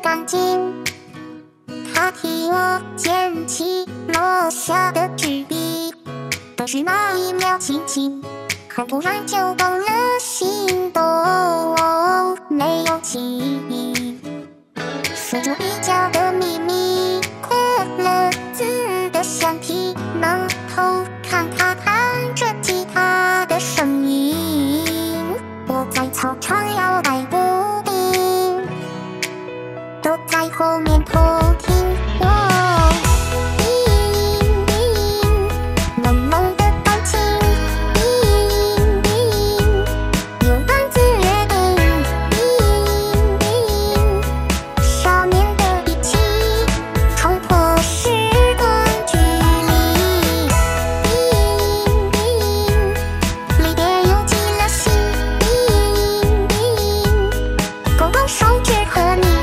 干净，他替我捡起落下的纸笔，但是那一秒轻轻，很突然就动了。心动哦，没有记忆，随着雨角的秘密，哭了字的橡皮，能偷看他弹着吉他的声音。我在操场摇。适合你。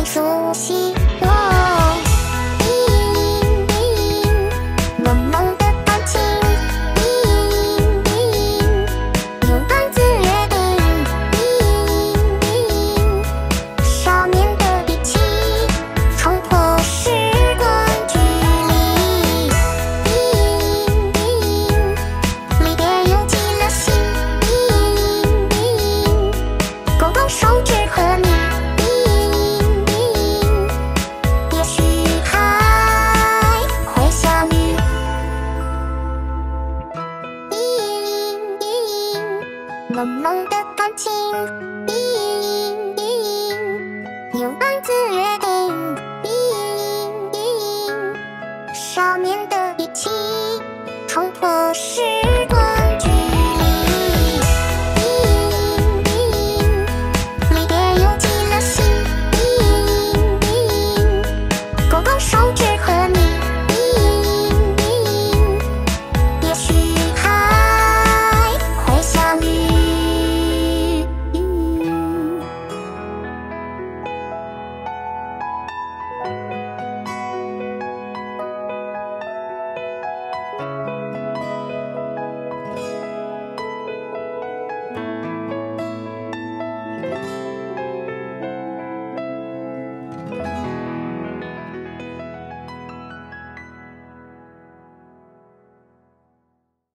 愛想をし萌萌的感情。牛郎织约定，少年的语气冲破世。